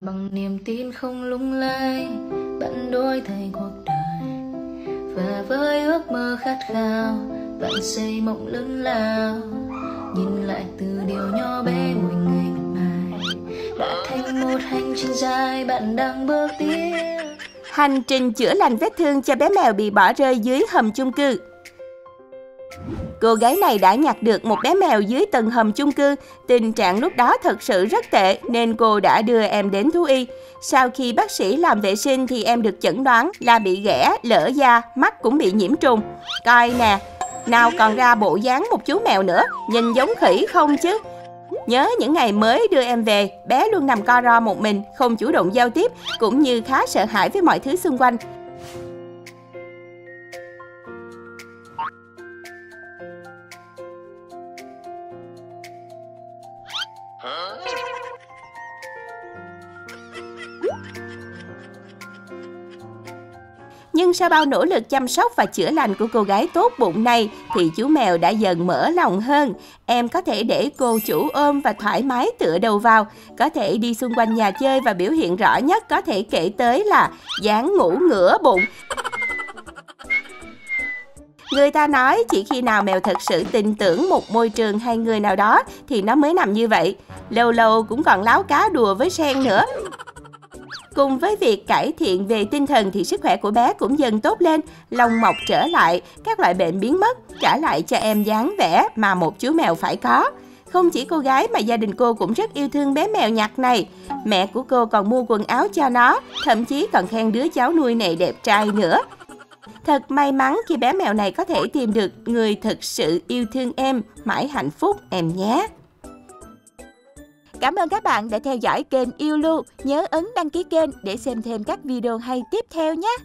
bằng niềm tin không lung lay bạn đổi thay cuộc đời. Và với ước mơ khát khao bạn xây mộng lớn lao. Nhìn lại từ điều nhỏ bé mỗi ngày miệt mài, đã thành một hành trình dài, bạn đang bước tiếp. Hành trình chữa lành vết thương cho bé mèo bị bỏ rơi dưới hầm chung cư. Cô gái này đã nhặt được một bé mèo dưới tầng hầm chung cư. Tình trạng lúc đó thật sự rất tệ nên cô đã đưa em đến thú y. Sau khi bác sĩ làm vệ sinh thì em được chẩn đoán là bị ghẻ, lỡ da, mắt cũng bị nhiễm trùng. Coi nè, nào còn ra bộ dáng một chú mèo nữa, nhìn giống khỉ không chứ? Nhớ những ngày mới đưa em về, bé luôn nằm co ro một mình, không chủ động giao tiếp, cũng như khá sợ hãi với mọi thứ xung quanh. Nhưng sau bao nỗ lực chăm sóc và chữa lành của cô gái tốt bụng này thì chú mèo đã dần mở lòng hơn. Em có thể để cô chủ ôm và thoải mái tựa đầu vào, có thể đi xung quanh nhà chơi và biểu hiện rõ nhất có thể kể tới là dáng ngủ ngửa bụng. Người ta nói chỉ khi nào mèo thật sự tin tưởng một môi trường hay người nào đó thì nó mới nằm như vậy. Lâu lâu cũng còn láo cá đùa với sen nữa. Cùng với việc cải thiện về tinh thần thì sức khỏe của bé cũng dần tốt lên, lông mọc trở lại, các loại bệnh biến mất, trả lại cho em dáng vẻ mà một chú mèo phải có. Không chỉ cô gái mà gia đình cô cũng rất yêu thương bé mèo nhặt này. Mẹ của cô còn mua quần áo cho nó, thậm chí còn khen đứa cháu nuôi này đẹp trai nữa. Thật may mắn khi bé mèo này có thể tìm được người thực sự yêu thương em, mãi hạnh phúc em nhé. Cảm ơn các bạn đã theo dõi kênh Yêu lu Nhớ ấn đăng ký kênh để xem thêm các video hay tiếp theo nhé.